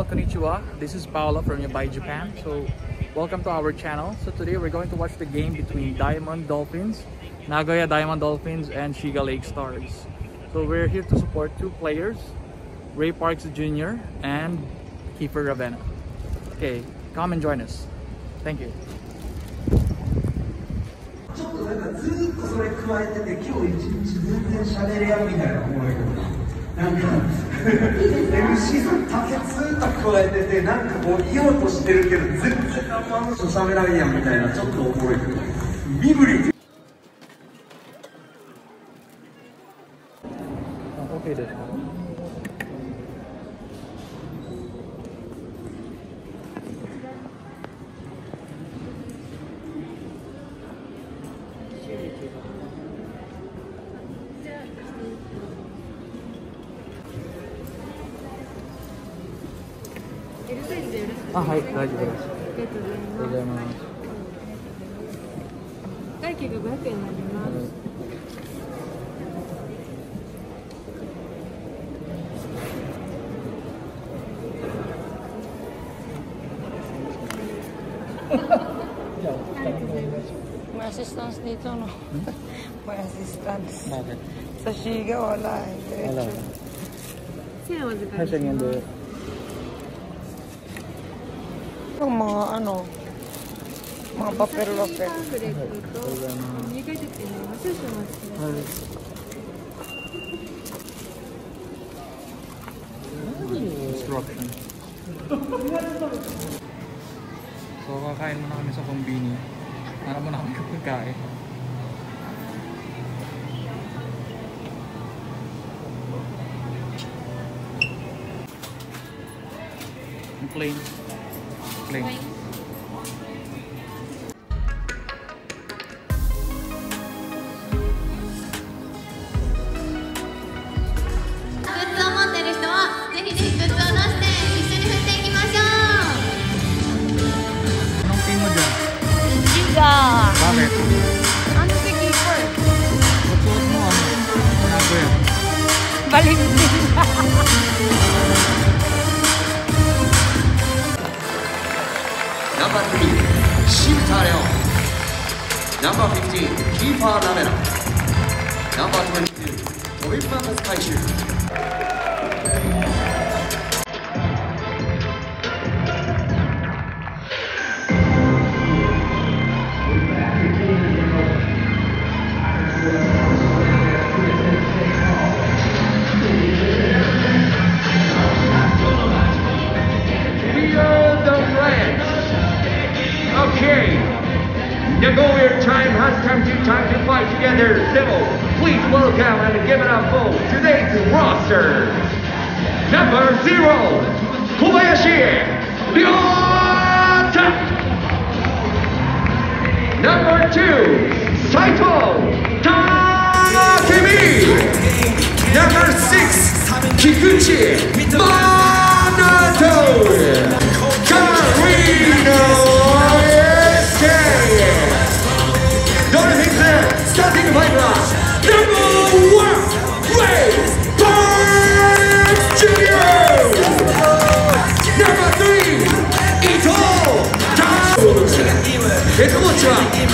all, konnichiwa. This is Paolo from Yabai, Japan. So, welcome to our channel. So today we're going to watch the game between Diamond Dolphins, Nagoya Diamond Dolphins, and Shiga Lake Stars. So we're here to support two players, Ray Parks Jr. and Kiefer Ravenna. Okay, come and join us. Thank you. ちょっとなんかずーっとそれ加えてて今日一日全然喋れやんみたいな思いがなんか MC さん竹ずーっと加えててなんかこう言おうとしてるけど全然。あんまあの人喋らんやんみたいなちょっとおもろい身振り Okay, this L はい、大丈夫です。ありがとうございまます。す。会計が500円になります。May assistance dito, no? May assistance. Bakit? Sa Shiga, wala eh. Wala. Diretso. 1000 Walang mga ano, mga papel-papel. Instruction. so, kakain muna kami sa kombini. Hanap muna kami pagkain. Plain. 嗯。ファーダメラナンバー22トリプルマンス回収。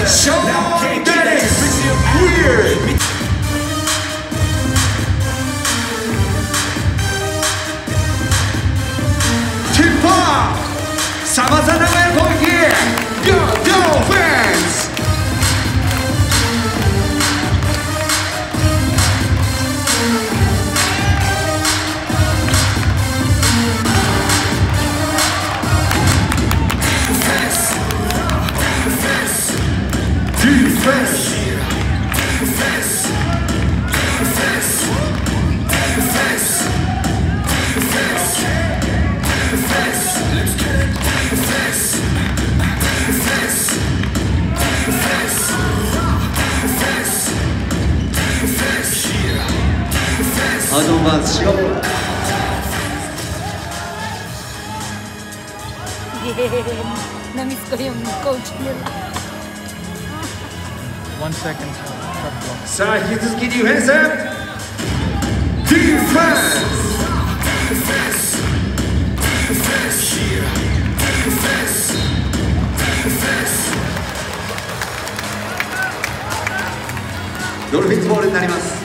Shut up, kid. さあ引き続きディフェンス。ディフェンスドルフィンズボールになります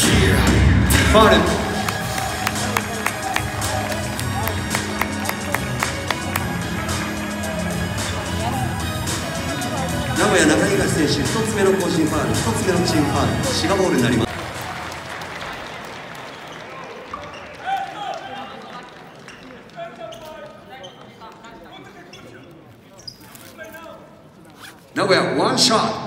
Fought it. 名古屋中東選手1つ目の個人ファウル1つ目のチームファウルシガボールになります名古屋ワンショット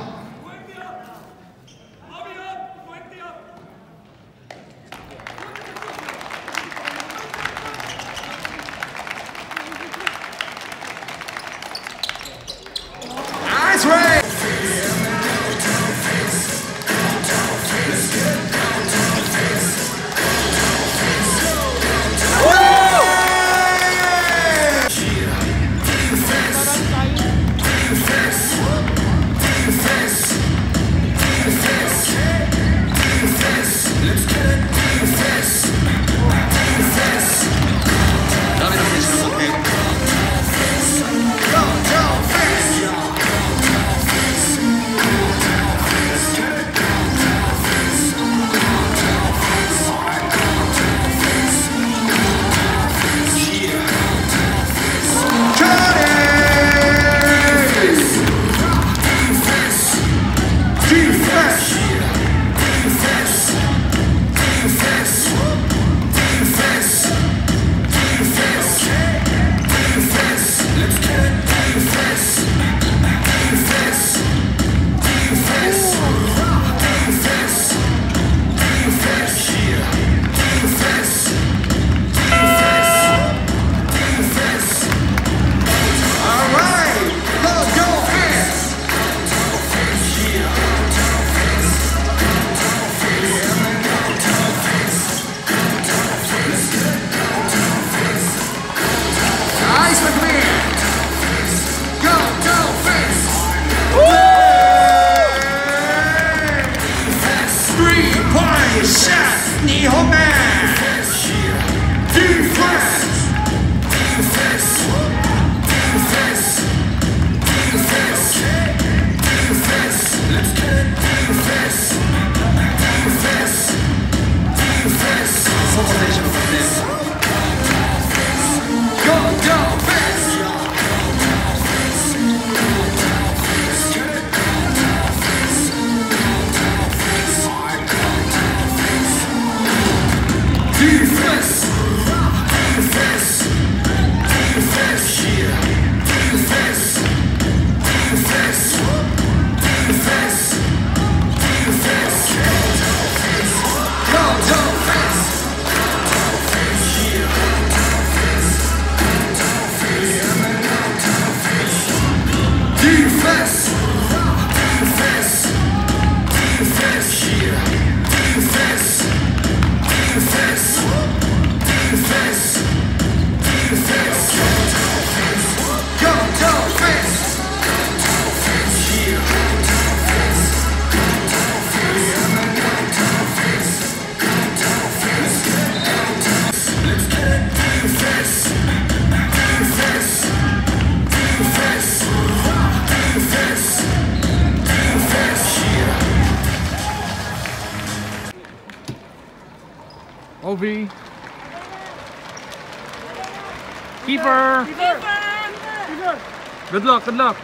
日本名 Ovi. Keeper. Good luck, good luck.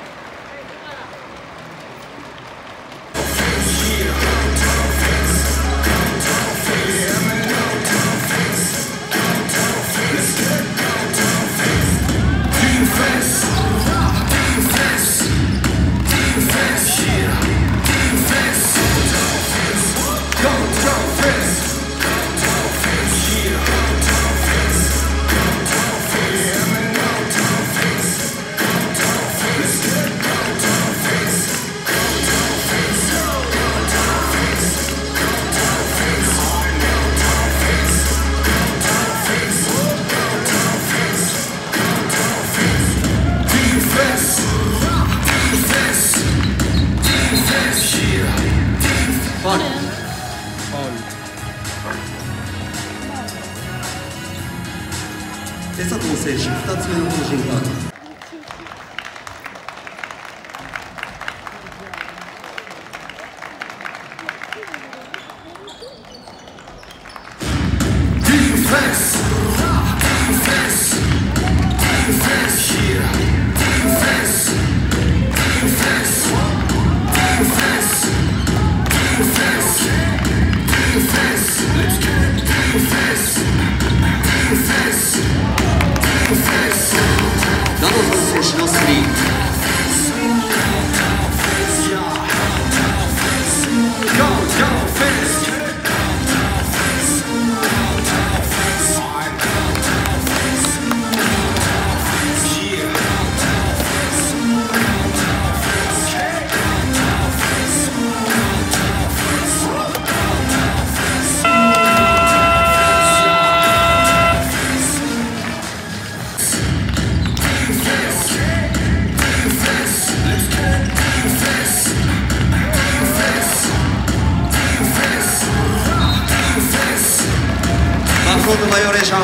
コートバイオレーション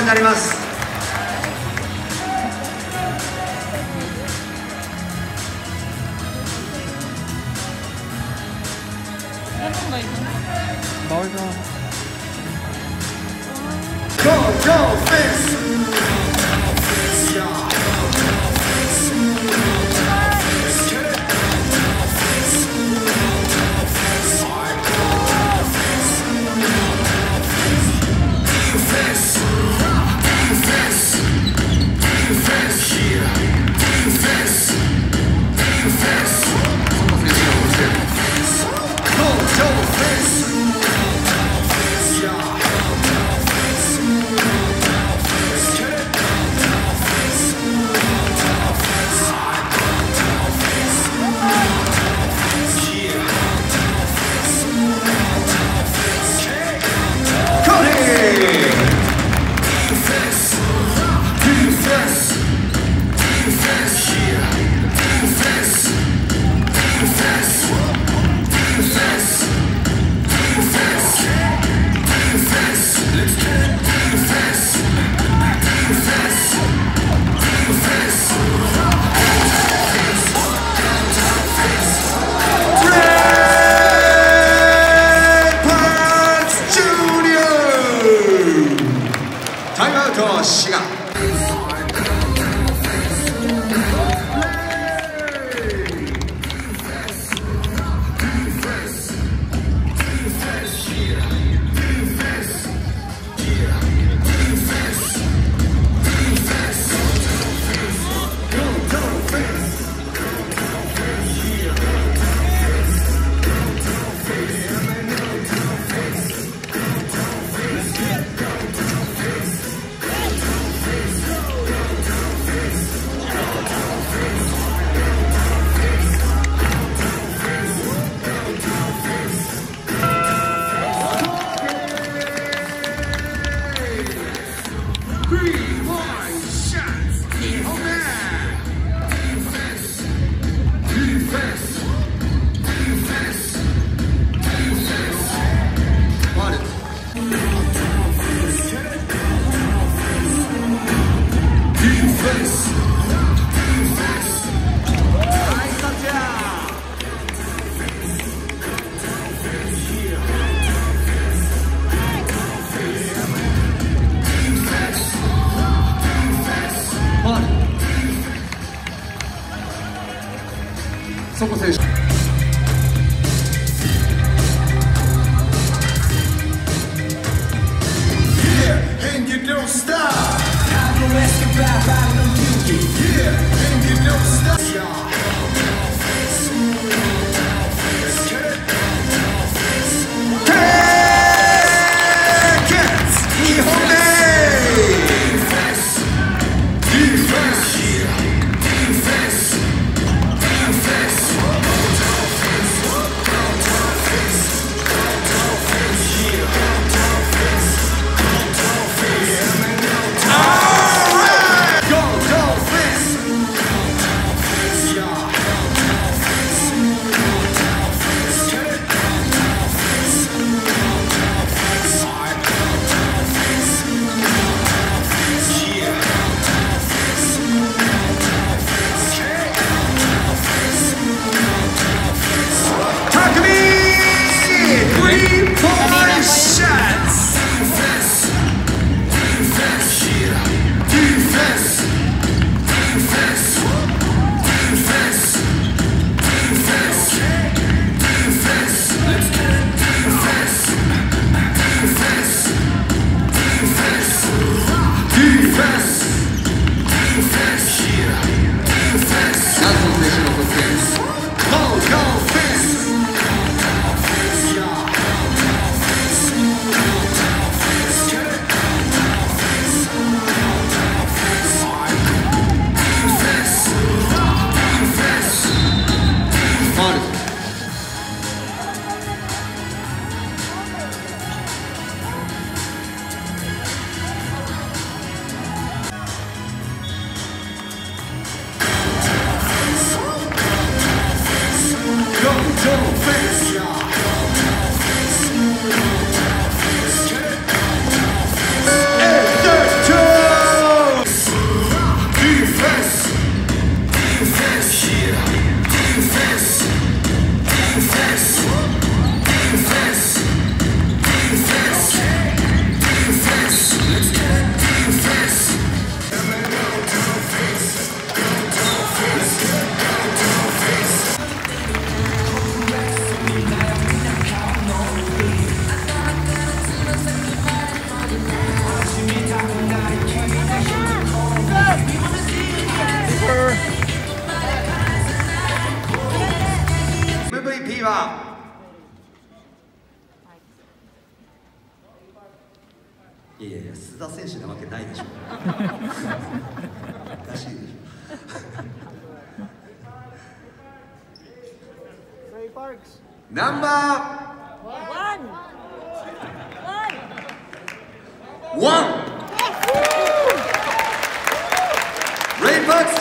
になります。滋賀。don't stop. Pablo Escobar, Pablo Duque. Yeah, and don't stop.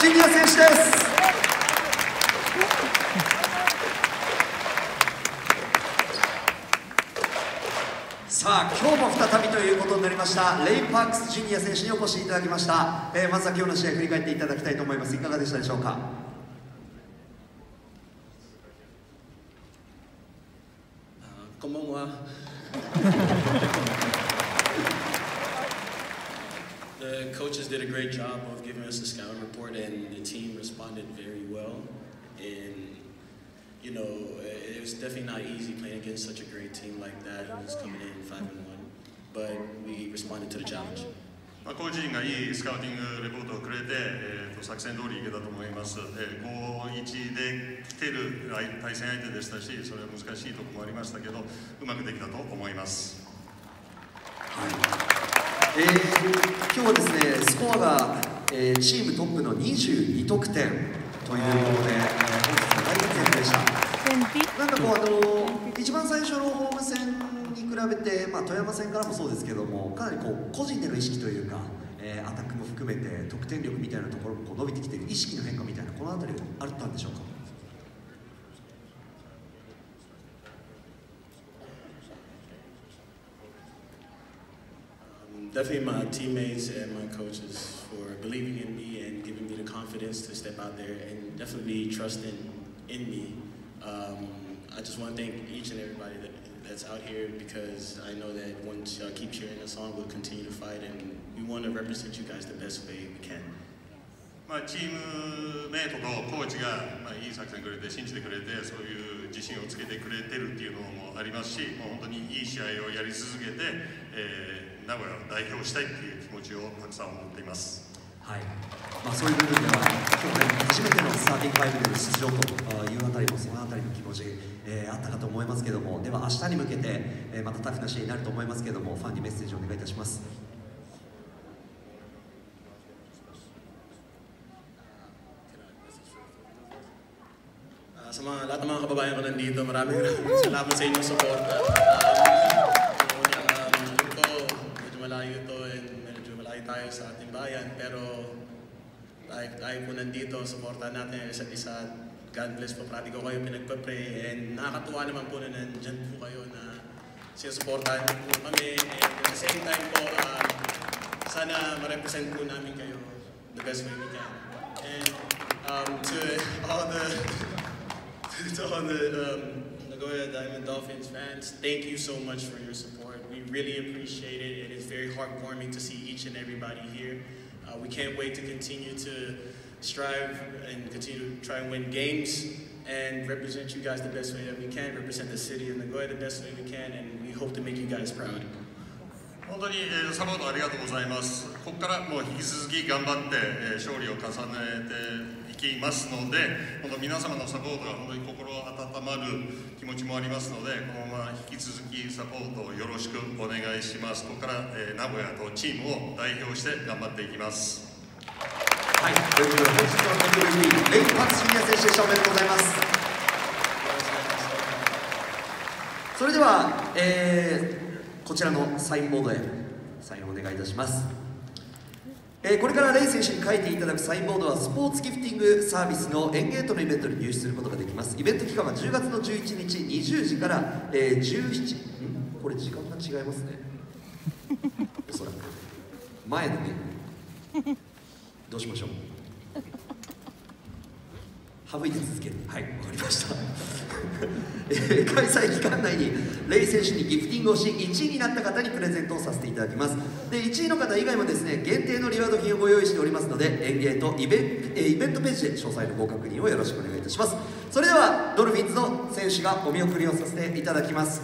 ジュニア選手です。さあ今日も再びということになりましたレイ・パークスジュニア選手にお越しいただきました、えーまずは今日の試合振り返っていただきたいと思います。いかがでしたでしょうかこんばんは。the coaches did a great job of giving us a scout report, and the team responded very well. And you え it's definitely easy play against such a great team like that But we responded to the challenge. まあ、コーチがいいスカウティングレポートをくれて、えー、と作戦通りいけたと思います、えー、5-1で来ている対戦相手でしたしそれは難しいところもありましたけどうまくできたと思います、はい。えー、今日はですねスコアが、えー、チームトップの22得点ということで、なんかこうあの一番最初のホーム戦に比べて、まあ、富山戦からもそうですけどもかなりこう個人での意識というか、えー、アタックも含めて得点力みたいなところこう伸びてきてる意識の変化みたいなこの辺りはあったんでしょうか？Definitely trust in in me. Um, I just want to thank each and everybody that, that's out here because I know that once y'all keep cheering us on, we'll continue to fight and we want to represent you guys the best way we can. まあ、チームメイトとコーチが、まあ、いい作戦くれて信じてくれてそういう自信をつけてくれてるっていうのもありますしもう本当にいい試合をやり続けて、えー名古屋を代表したいっていう気持ちをたくさん持っています。はいまあ、そういう部分では、今日ね、初めてのスターティングファイブでの出場というあたりも、そのあたりの気持ち、えーあったかと思いますけども、では明日に向けて、えーまたタフな試合になると思いますけども、ファンにメッセージをお願いいたします。Sa mga lahat ng mga kababayan ko nandito, maraming maraming salamat sa inyong support. Um, bayan, pero tayo, tayo po nandito, suportahan natin ang isa't isa. God bless po, parati ko kayo pinagpa-pray and nakakatuwa naman po na nandyan po kayo na sinusuportahan po kami and at the same time po, um, sana ma-represent po namin kayo the best way we can. And um, to all the to all the um, Nagoya Diamond Dolphins fans, thank you so much for your support. We really appreciate it, and it's very heartwarming to see each and everybody here. Uh, we can't wait to continue to strive and continue to try and win games and represent you guys the best way that we can, represent the city of Nagoya the best way we can, and we hope to make you guys proud. 本当に、えーサポートありがとうございます。ここからもう引き続き頑張って、えー勝利を重ねてい きますので、この皆様のサポートが本当に心温まる気持ちもありますので、このまま引き続きサポートをよろしくお願いします。ここから、えー名古屋とチームを代表して頑張っていきます。はい、ということで、本日の MVP、レイ・パクシニア選手でした。おめでとうございます。それでは、えーこちらのサインボードへサインをお願いいたします。えーこれからレイ選手に書いていただくサインボードはスポーツギフティングサービスのエンゲートのイベントに入手することができます。イベント期間は10月の11日20時から、えー17ん？これ時間が違いますね。おそらく。前のね。どうしましょう？省いて続けるはいわかりました、え開催期間内にレイ選手にギフティングをし1位になった方にプレゼントをさせていただきます。で1位の方以外もですね限定のリワード品をご用意しておりますのでエンゲートイベン,、えイベントページで詳細のご確認をよろしくお願いいたします。それではドルフィンズの選手がお見送りをさせていただきます。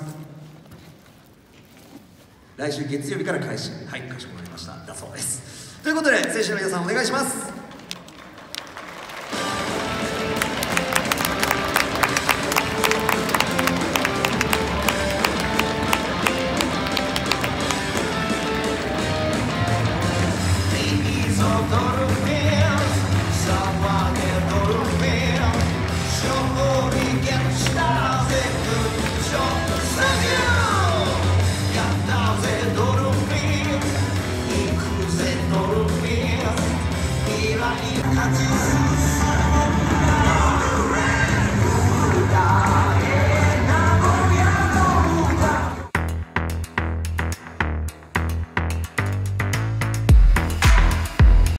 来週月曜日から開始。はいかしこまりました。だそうです。ということで選手の皆さんお願いします。